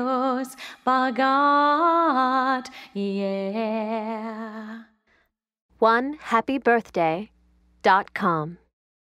Dios, by yeah. One happy birthday dot com.